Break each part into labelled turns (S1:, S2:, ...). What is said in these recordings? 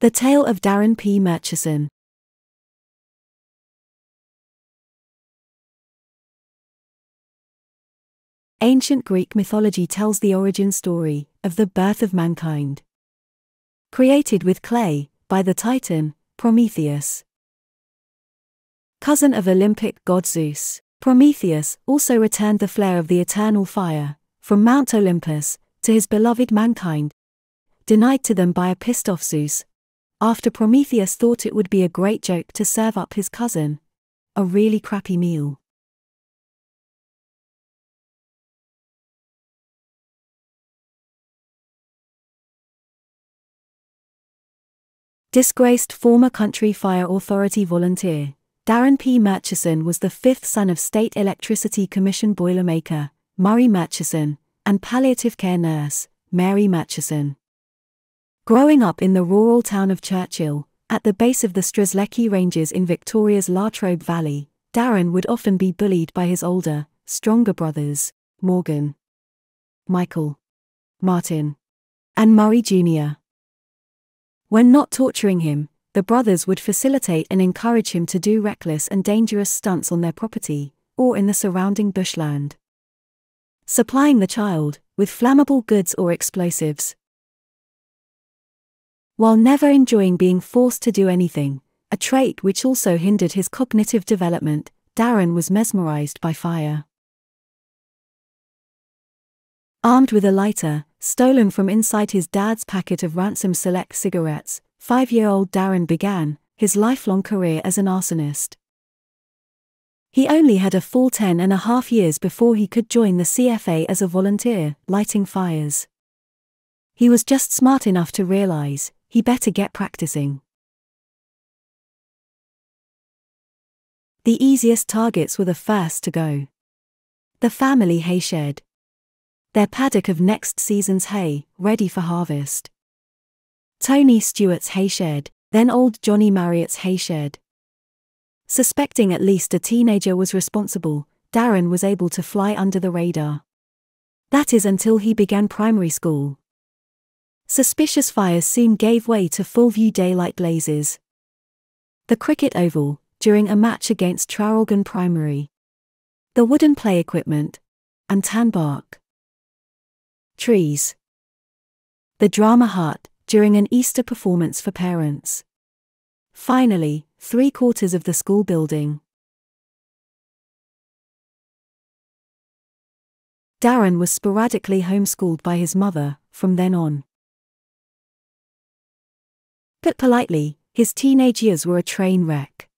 S1: The Tale of Darren P. Murchison. Ancient Greek mythology tells the origin story of the birth of mankind. Created with clay by the Titan, Prometheus. Cousin of Olympic god Zeus, Prometheus also returned the flare of the eternal fire from Mount Olympus to his beloved mankind, denied to them by a pissed off Zeus, after Prometheus thought it would be a great joke to serve up his cousin a really crappy meal. Disgraced former Country Fire Authority volunteer, Darren P. Murchison was the fifth son of State Electricity Commission boilermaker, Murray Murchison, and palliative care nurse, Mary Murchison. Growing up in the rural town of Churchill, at the base of the Strzelecki Ranges in Victoria's Latrobe Valley, Darren would often be bullied by his older, stronger brothers, Morgan, Michael, Martin, and Murray Jr. When not torturing him, the brothers would facilitate and encourage him to do reckless and dangerous stunts on their property, or in the surrounding bushland. Supplying the child with flammable goods or explosives. While never enjoying being forced to do anything, a trait which also hindered his cognitive development, Darren was mesmerized by fire. Armed with a lighter, stolen from inside his dad's packet of ransom select cigarettes, five year old Darren began his lifelong career as an arsonist. He only had a full ten and a half years before he could join the CFA as a volunteer, lighting fires. He was just smart enough to realize he better get practicing. The easiest targets were the first to go. The family hay shed their paddock of next season's hay, ready for harvest. Tony Stewart's hay shed, then old Johnny Marriott's hay shed. Suspecting at least a teenager was responsible, Darren was able to fly under the radar. That is until he began primary school. Suspicious fires soon gave way to full view daylight blazes. The cricket oval, during a match against Traralgon Primary. The wooden play equipment. And tan bark trees. The drama hut, during an Easter performance for parents. Finally, three quarters of the school building. Darren was sporadically homeschooled by his mother from then on. Put politely, his teenage years were a train wreck.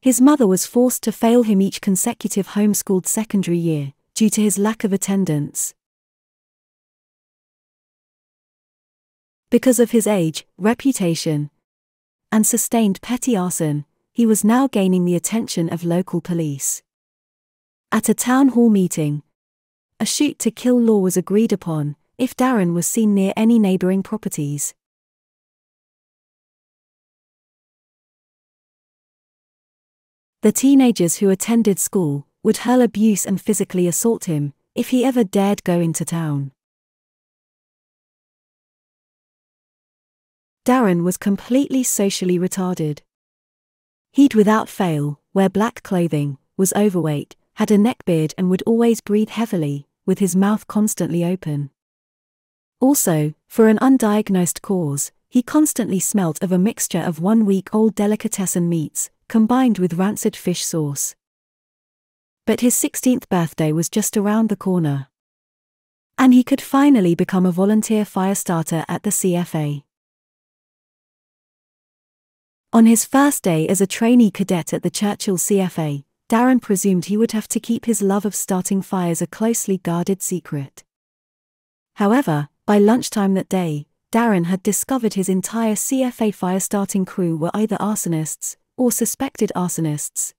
S1: His mother was forced to fail him each consecutive homeschooled secondary year due to his lack of attendance. Because of his age, reputation, and sustained petty arson, he was now gaining the attention of local police. At a town hall meeting, a shoot to kill law was agreed upon if Darren was seen near any neighboring properties. The teenagers who attended school would hurl abuse and physically assault him if he ever dared go into town. Darren was completely socially retarded. He'd without fail wear black clothing, was overweight, had a neckbeard, and would always breathe heavily, with his mouth constantly open. Also, for an undiagnosed cause, he constantly smelt of a mixture of one week old delicatessen meats, combined with rancid fish sauce. But his 16th birthday was just around the corner. And he could finally become a volunteer fire starter at the CFA. On his first day as a trainee cadet at the Churchill CFA, Darren presumed he would have to keep his love of starting fires a closely guarded secret. However, by lunchtime that day, Darren had discovered his entire CFA fire starting crew were either arsonists or suspected arsonists.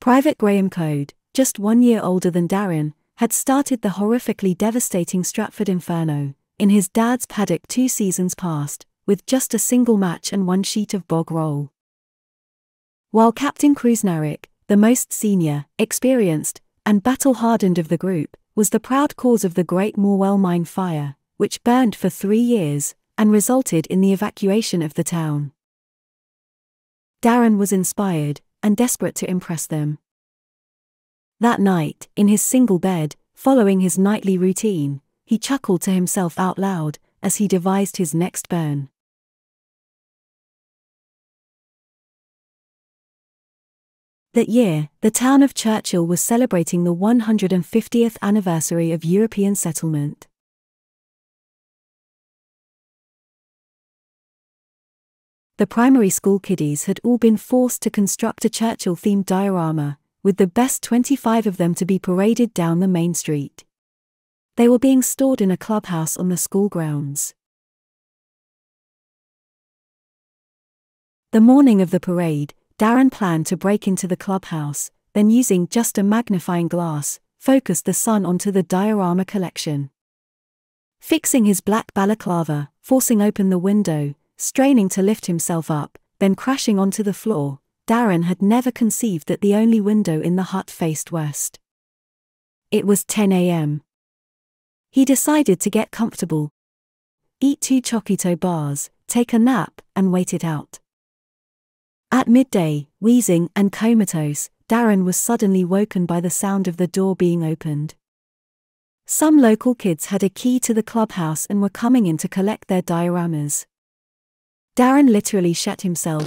S1: Private Graham Code, just one year older than Darren, had started the horrifically devastating Stratford Inferno in his dad's paddock two seasons past, with just a single match and one sheet of bog roll. While Captain Krusnarek, the most senior, experienced, and battle hardened of the group, was the proud cause of the Great Morwell mine fire, which burned for three years, and resulted in the evacuation of the town. Darren was inspired and desperate to impress them. That night, in his single bed, following his nightly routine, he chuckled to himself out loud as he devised his next burn. That year, the town of Churchill was celebrating the 150th anniversary of European settlement. The primary school kiddies had all been forced to construct a Churchill themed diorama, with the best 25 of them to be paraded down the main street. They were being stored in a clubhouse on the school grounds. The morning of the parade, Darren planned to break into the clubhouse, then using just a magnifying glass, focus the sun onto the diorama collection. Fixing his black balaclava, forcing open the window, straining to lift himself up, then crashing onto the floor, Darren had never conceived that the only window in the hut faced west. It was 10 a.m. He decided to get comfortable, eat two Chokito bars, take a nap, and wait it out. At midday, wheezing and comatose, Darren was suddenly woken by the sound of the door being opened. Some local kids had a key to the clubhouse and were coming in to collect their dioramas. Darren literally shat himself,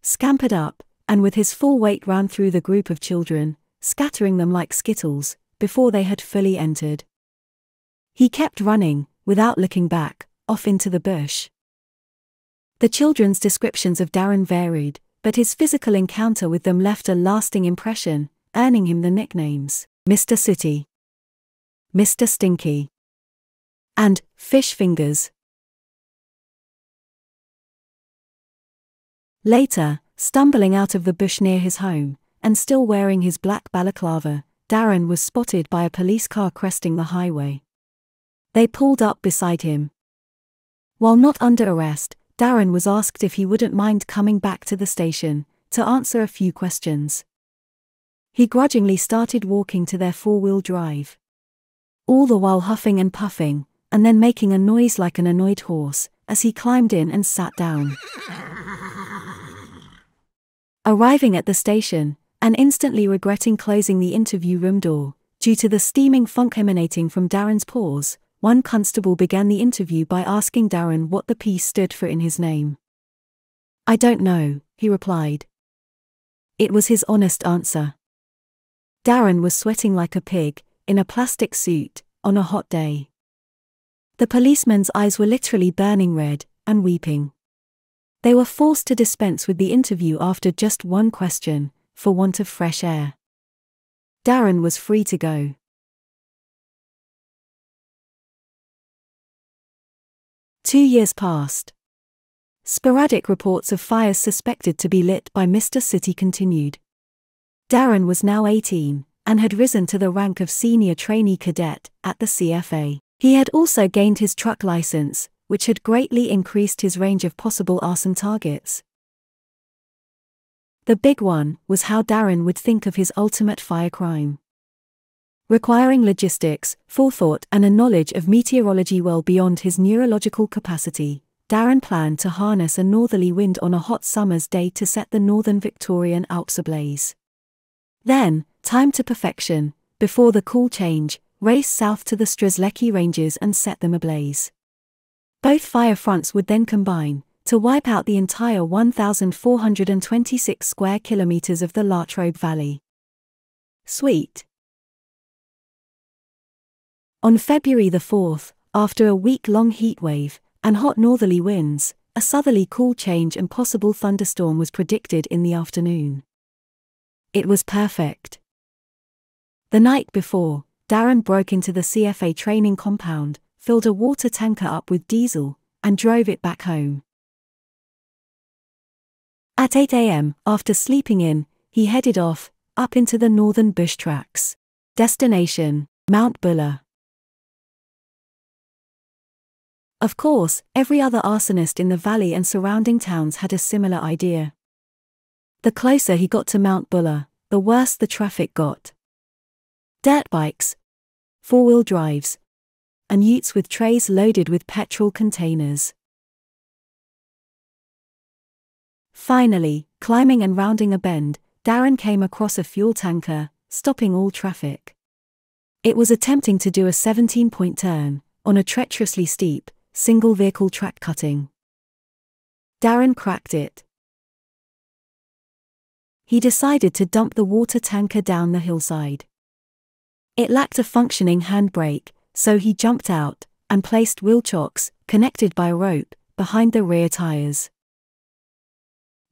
S1: scampered up, and with his full weight ran through the group of children, scattering them like skittles, before they had fully entered. He kept running, without looking back, off into the bush. The children's descriptions of Darren varied, but his physical encounter with them left a lasting impression, earning him the nicknames Mr. Sooty, Mr. Stinky, and Fish Fingers. Later, stumbling out of the bush near his home, and still wearing his black balaclava, Darren was spotted by a police car cresting the highway. They pulled up beside him. While not under arrest, Darren was asked if he wouldn't mind coming back to the station to answer a few questions. He grudgingly started walking to their four wheel drive. All the while huffing and puffing, and then making a noise like an annoyed horse as he climbed in and sat down. Arriving at the station, and instantly regretting closing the interview room door, due to the steaming funk emanating from Darren's pores, one constable began the interview by asking Darren what the piece stood for in his name. I don't know, he replied. It was his honest answer. Darren was sweating like a pig, in a plastic suit, on a hot day. The policeman's eyes were literally burning red, and weeping. They were forced to dispense with the interview after just one question, for want of fresh air. Darren was free to go. Two years passed. Sporadic reports of fires suspected to be lit by Mr. Sooty continued. Darren was now 18 and had risen to the rank of senior trainee cadet at the CFA. He had also gained his truck license, which had greatly increased his range of possible arson targets. The big one was how Darren would think of his ultimate fire crime requiring logistics, forethought, and a knowledge of meteorology well beyond his neurological capacity. Darren planned to harness a northerly wind on a hot summer's day to set the northern Victorian Alps ablaze. Then, time to perfection, before the cool change, race south to the Strzelecki Ranges and set them ablaze. Both fire fronts would then combine to wipe out the entire 1,426 square kilometers of the Latrobe Valley. Sweet. On February the 4th, after a week-long heatwave and hot northerly winds, a southerly cool change and possible thunderstorm was predicted in the afternoon. It was perfect. The night before, Darren broke into the CFA training compound, filled a water tanker up with diesel, and drove it back home. At 8 a.m., after sleeping in, he headed off, up into the northern bush tracks. Destination Mount Buller. Of course, every other arsonist in the valley and surrounding towns had a similar idea. The closer he got to Mount Buller, the worse the traffic got. Dirt bikes, four wheel drives, and utes with trays loaded with petrol containers. Finally, climbing and rounding a bend, Darren came across a fuel tanker, stopping all traffic. It was attempting to do a 17 point turn, on a treacherously steep, single vehicle track cutting. Darren cracked it. He decided to dump the water tanker down the hillside. It lacked a functioning handbrake, so he jumped out and placed wheel chocks, connected by a rope, behind the rear tires.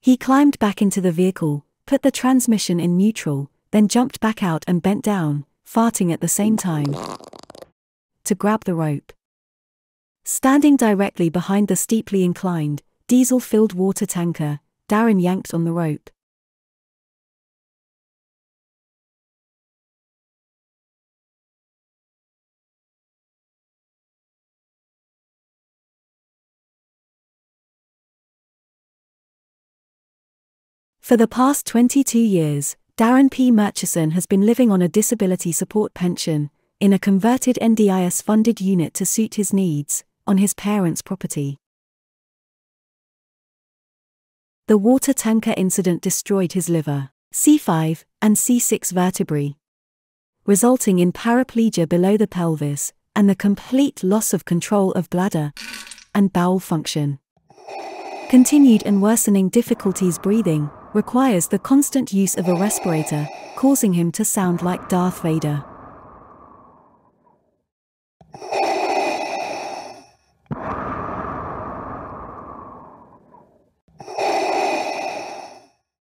S1: He climbed back into the vehicle, put the transmission in neutral, then jumped back out and bent down, farting at the same time, to grab the rope. Standing directly behind the steeply inclined, diesel filled water tanker, Darren yanked on the rope. For the past 22 years, Darren P. Murchison has been living on a disability support pension, in a converted NDIS funded unit to suit his needs, on his parents' property. The water tanker incident destroyed his liver, C5, and C6 vertebrae, resulting in paraplegia below the pelvis and the complete loss of control of bladder and bowel function. Continued and worsening difficulties breathing requires the constant use of a respirator, causing him to sound like Darth Vader.